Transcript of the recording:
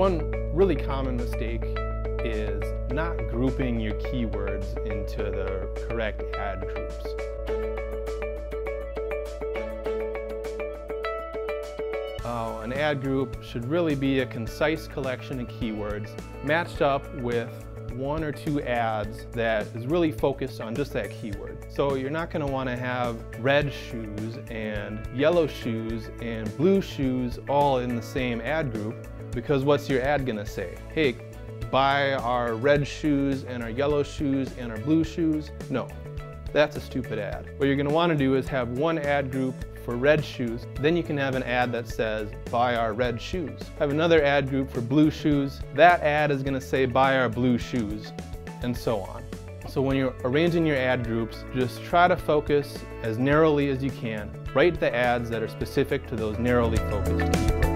One really common mistake is not grouping your keywords into the correct ad groups. Uh, an ad group should really be a concise collection of keywords matched up with one or two ads that is really focused on just that keyword. So you're not going to want to have red shoes and yellow shoes and blue shoes all in the same ad group because what's your ad going to say? Hey, buy our red shoes and our yellow shoes and our blue shoes? No, that's a stupid ad. What you're going to want to do is have one ad group for red shoes. Then you can have an ad that says, buy our red shoes. Have another ad group for blue shoes. That ad is gonna say, buy our blue shoes, and so on. So when you're arranging your ad groups, just try to focus as narrowly as you can. Write the ads that are specific to those narrowly focused.